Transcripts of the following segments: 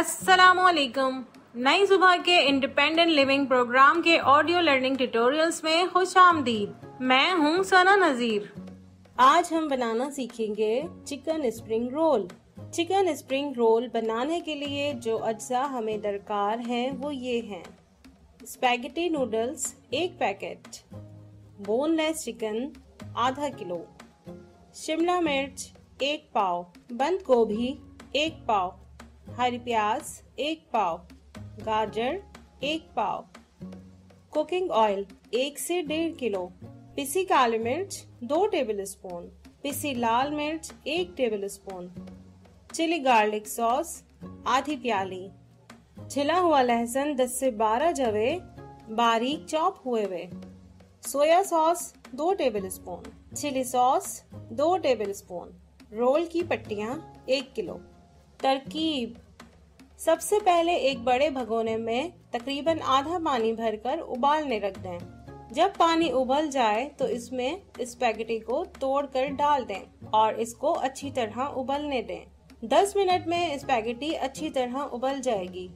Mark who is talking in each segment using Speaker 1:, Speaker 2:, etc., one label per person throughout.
Speaker 1: असलकुम नई सुबह के इंडिपेंडेंट लिविंग प्रोग्राम के ऑडियो लर्निंग ट्यूटोरियल्स में खुश आमदीद मैं हूँ सना नजीर।
Speaker 2: आज हम बनाना सीखेंगे chicken spring roll chicken spring roll बनाने के लिए जो अज्जा हमें दरकार हैं, वो ये हैं। स्पैगेटी नूडल्स एक पैकेट बोनलेस चिकन आधा किलो। शिमला मिर्च, एक पाव। बंद गोभी, एक पाव। हरी प्याज, एक पाव। गाजर, एक पाव। कुकिंग ऑयल, एक से डेढ़ किलो। पिसी काली मिर्च, दो टेबल स्पून पिसी लाल मिर्च, एक tablespoon chilli garlic sauce, आधी प्याली। छिला हुआ लहसुन 10 से 12 जवे, बारीक चॉप हुए हुए। सोया सॉस, दो टेबल स्पून चिली सॉस, दो टेबल स्पून रोल की पट्टियाँ, एक किलो। तरकीब सबसे पहले एक बड़े भगोने में तकरीबन आधा पानी भरकर उबालने रख दें। जब पानी उबल जाए तो इसमें स्पैगेटी को तोड़कर डाल दें और इसको अच्छी तरह उबलने दें। 10 मिनट में स्पैगेटी अच्छी तरह उबल जाएगी।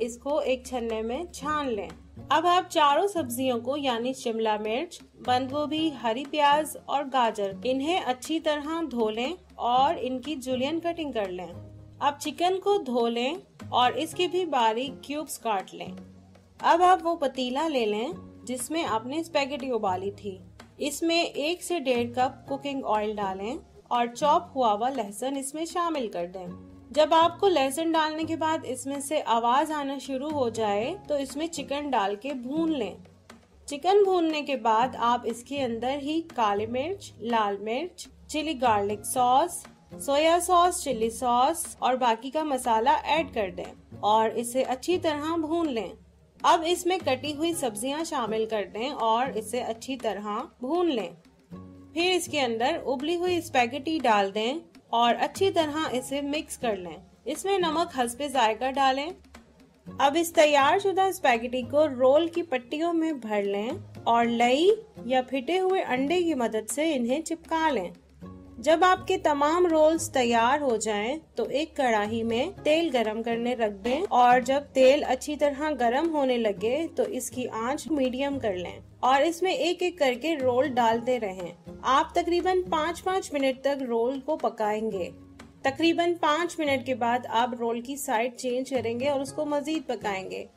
Speaker 2: इसको एक छन्ने में छान लें। अब आप चारों सब्जियों को, यानी शिमला मिर्च बंद गोभी हरी प्याज और गाजर, इन्हें अच्छी तरह धो लें और इनकी जुलियन कटिंग कर लें। अब चिकन को धो लें और इसके भी बारीक क्यूब्स काट लें। अब आप वो पतीला ले लें जिसमें आपने स्पेगेटी उबाली थी। इसमें एक से डेढ़ कप कुकिंग ऑयल डालें और चॉप हुआ हुआ लहसुन इसमें शामिल कर दें। जब आपको लहसुन डालने के बाद इसमें से आवाज़ आना शुरू हो जाए तो इसमें चिकन डाल के भून लें। चिकन भूनने के बाद आप इसके अंदर ही काली मिर्च, लाल मिर्च, chilli garlic sauce soya sauce, chilli sauce और बाकी का मसाला ऐड कर दें और इसे अच्छी तरह भून लें। अब इसमें कटी हुई सब्ज़ियाँ शामिल कर दें और इसे अच्छी तरह भून लें। फिर इसके अंदर उबली हुई स्पैगेटी डाल दें और अच्छी तरह इसे मिक्स कर लें। इसमें नमक हंसपे जायका डालें। अब इस तैयार शुदा स्पैगेटी को रोल की पट्टियों में भर लें और लई या फिटे हुए अंडे की मदद से इन्हें चिपका लें। जब आपके तमाम रोल्स तैयार हो जाएँ, तो एक कढ़ाई में तेल गरम करने रख दें और जब तेल अच्छी तरह गरम होने लगे तो इसकी आँच मीडियम कर लें और इसमें एक एक करके रोल डालते रहें। आप तकरीबन पाँच पाँच मिनट तक रोल को पकाएँगे। तकरीबन पाँच मिनट के बाद आप रोल की साइड चेंज करेंगे और उसको मजीद पकाएँगे।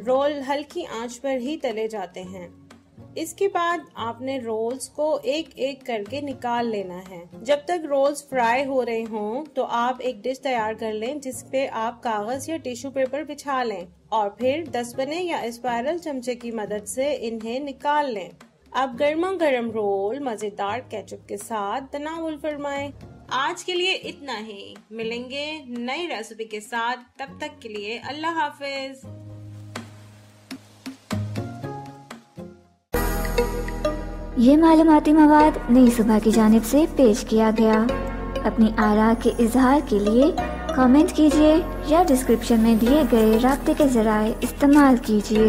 Speaker 2: रोल हल्की आँच पर ही तले जाते हैं। इसके बाद आपने रोल्स को एक एक करके निकाल लेना है। जब तक रोल्स फ्राई हो रहे हों तो आप एक डिश तैयार कर लें जिसपे आप कागज़ या टिश्यू पेपर बिछा लें और फिर दसपने या स्पायरल चमचे की मदद से इन्हें निकाल लें। अब गर्मा गर्म रोल मज़ेदार केचप के साथ तनावुल फरमाएँ। आज के लिए इतना ही। मिलेंगे नई रेसिपी के साथ। तब तक के लिए अल्लाह हाफिज।
Speaker 3: ये मालूमती मवाद नई सुबह की जानब से पेश किया गया। अपनी आरा के इजहार के लिए कमेंट कीजिए या डिस्क्रिप्शन में दिए गए रबते के जराये इस्तेमाल कीजिए।